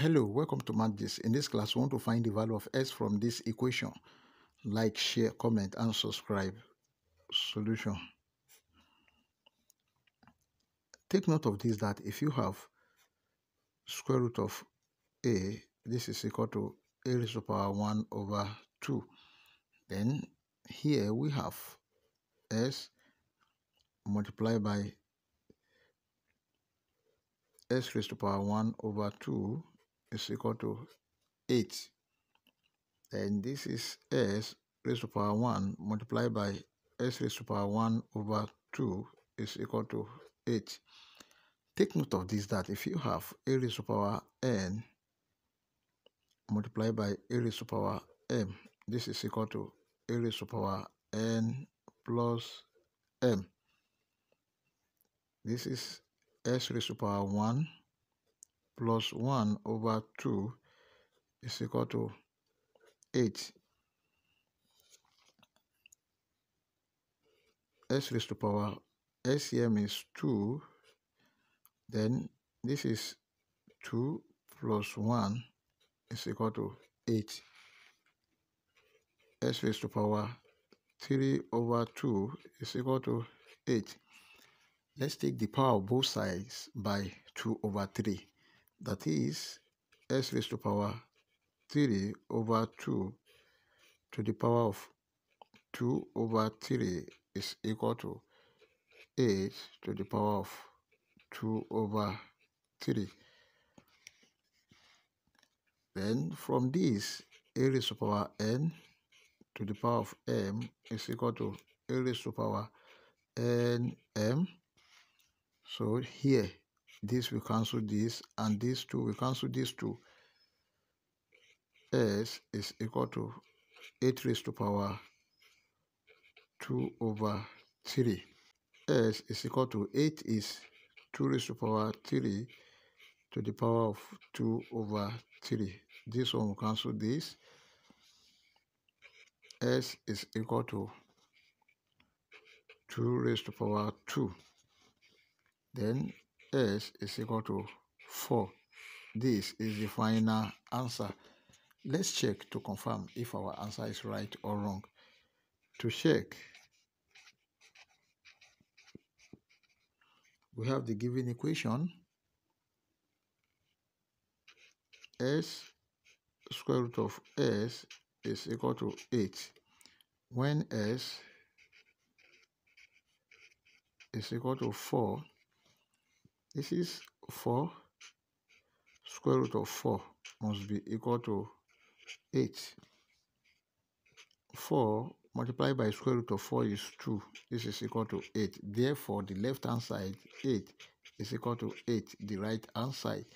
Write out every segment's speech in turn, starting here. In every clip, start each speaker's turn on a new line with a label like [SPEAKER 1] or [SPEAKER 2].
[SPEAKER 1] Hello, welcome to MathGist. In this class, we want to find the value of s from this equation. Like, share, comment, and subscribe. Solution. Take note of this that if you have square root of a, this is equal to a raised to the power 1 over 2. Then here we have s multiplied by s raised to the power 1 over 2 is equal to 8. And this is s raised to power 1 multiplied by s raised to power 1 over 2 is equal to 8. Take note of this that if you have a raised to power n multiplied by a raised to power m, this is equal to a raised to power n plus m. This is s raised to power 1 plus 1 over 2 is equal to 8. s raised to power LCM is 2. Then this is 2 plus 1 is equal to 8. s raised to power 3 over 2 is equal to 8. Let's take the power of both sides by 2 over 3 that is s raised to power 3 over 2 to the power of 2 over 3 is equal to 8 to the power of 2 over 3. Then from this, a raised to power n to the power of m is equal to a raised to power n m. So here this will cancel this and these two will cancel these two. S is equal to 8 raised to power 2 over 3 s is equal to 8 is 2 raised to power 3 to the power of 2 over 3 this one will cancel this. S is equal to 2 raised to power 2 then s is equal to 4. This is the final answer. Let's check to confirm if our answer is right or wrong. To check, we have the given equation s square root of s is equal to 8 when s is equal to 4 this is 4 square root of 4 must be equal to 8. 4 multiplied by square root of 4 is 2. This is equal to 8. Therefore, the left hand side 8 is equal to 8. The right hand side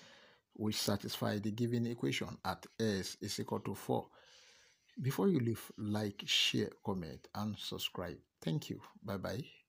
[SPEAKER 1] which satisfy the given equation at s is equal to 4. Before you leave, like, share, comment, and subscribe. Thank you. Bye-bye.